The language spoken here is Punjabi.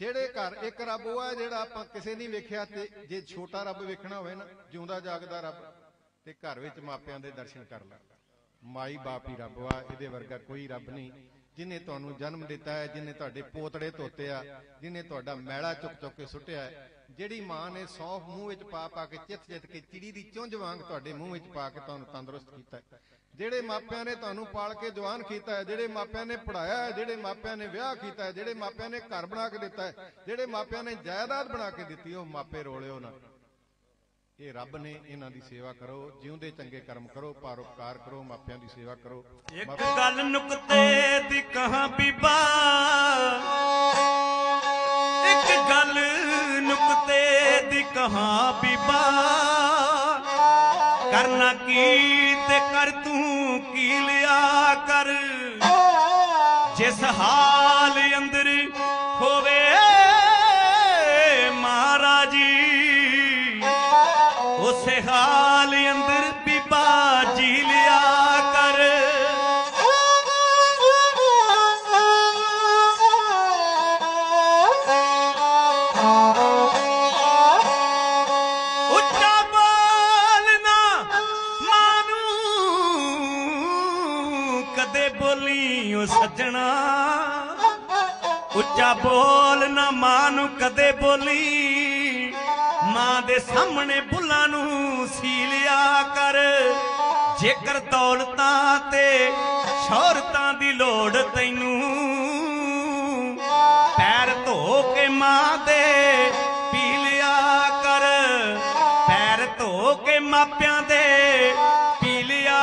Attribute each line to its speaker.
Speaker 1: ਜਿਹੜੇ ਘਰ ਇੱਕ ਰੱਬ ਉਹ ਹੈ ਜਿਹੜਾ ਆਪਾਂ ਕਿਸੇ ਨਹੀਂ ਵੇਖਿਆ ਤੇ ਜੇ ਛੋਟਾ ਰੱਬ ਵੇਖਣਾ ਹੋਵੇ ਨਾ, ਜਿਉਂਦਾ ਜਾਗਦਾ ਰੱਬ, ਤੇ ਘਰ ਵਿੱਚ ਮਾਪਿਆਂ ਦੇ ਦਰਸ਼ਨ ਕਰ ਲੈ। ਮਾਈ ਬਾਪ ਹੀ ਰੱਬ ਵਾ ਇਹਦੇ ਵਰਗਾ ਕੋਈ ਰੱਬ ਨਹੀਂ। ਜਿਨੇ ਤੁਹਾਨੂੰ ਜਨਮ ਦਿੱਤਾ ਹੈ, ਜਿਨੇ ਤੁਹਾਡੇ ਪੋਤੜੇ ਧੋਤੇ ਆ, ਜਿਨੇ ਤੁਹਾਡਾ ਮੈਲਾ ਚੁੱਕ ਚੁੱਕ ਕੇ ਸੁੱਟਿਆ ਜਿਹੜੀ ਮਾਂ ਨੇ ਸੌਂਫ ਮੂੰਹ ਵਿੱਚ ਪਾ ਪਾ ਕੇ ਚਿੱਥ ਜਿੱਤ ਕੇ ਚਿੜੀ ਦੀ ਚੁੰਝ ਵਾਂਗ ਤੁਹਾਡੇ ਮੂੰਹ ਵਿੱਚ ਪਾ ਕੇ ਤੁਹਾਨੂੰ ਤੰਦਰੁਸਤ ਕੀਤਾ ਹੈ। ਜਿਹੜੇ ਮਾਪਿਆਂ ਨੇ ਤੁਹਾਨੂੰ ਪਾਲ ਕੇ ਜਵਾਨ ਕੀਤਾ ਹੈ, ਜਿਹੜੇ ਮਾਪਿਆਂ ਨੇ ਪੜਾਇਆ ਹੈ, ਜਿਹੜੇ ਮਾਪਿਆਂ ਨੇ ਵਿਆਹ ਕੀਤਾ ਹੈ, ਜਿਹੜੇ ਮਾਪਿਆਂ ਨੇ ਘਰ ਬਣਾ ਕੇ ਦਿੱਤਾ ਹੈ, ਜਿਹੜੇ ਮਾਪਿਆਂ ਨੇ ਜਾਇਦਾਦ ਬਣਾ ਕੇ ਦਿੱਤੀ, ਉਹ ਮਾਪੇ ਰੋਲਿਓ ਨਾ। ਇਹ ਰੱਬ ਨੇ ਇਹਨਾਂ ਦੀ ਸੇਵਾ ਕਰੋ ਜਿਉਂਦੇ ਚੰਗੇ ਕਰਮ ਕਰੋ ਪਰਉਪਕਾਰ ਕਰੋ ਮਾਪਿਆਂ ਦੀ ਸੇਵਾ ਕਰੋ।
Speaker 2: ਇੱਕ ਗੱਲ ਨੁਕਤੇ ਦੀ ਕਹਾਂ ਬੀਬਾ? ਇੱਕ ਗੱਲ ਨੁਕਤੇ ਦੀ ਕਹਾਂ ਬੀਬਾ? ਕਰਨਾ ਕੀ ਤੇ ਕਰ ਤੂੰ ਕੀ ਲਿਆ ਕਰ? ਉਸੇ ਅੰਦਰ ਬੀਬਾ ਜੀ ਲਿਆ ਕਰ। ਉੱਚਾ ਬੋਲਣਾ ਮਾਨੂੰ, ਕਦੇ ਬੋਲੀ ਓ ਸੱਜਣਾ। ਉੱਚਾ ਬੋਲ ਨਾ ਮਾਂ ਨੂੰ ਕਦੇ ਬੋਲੀ ਮਾਂ ਦੇ ਸਾਹਮਣੇ ਬੁੱਲਾਂ ਨੂੰ। ਜੇਕਰ ਦੌਲਤਾਂ ਤੇ ਸ਼ੌਹਰਤਾਂ ਦੀ ਲੋੜ ਤੈਨੂੰ, ਪੈਰ ਧੋ ਕੇ ਮਾਂ ਦੇ ਪੀ ਲਿਆ ਕਰ। ਪੈਰ ਧੋ ਕੇ ਮਾਪਿਆਂ ਦੇ ਪੀ ਲਿਆ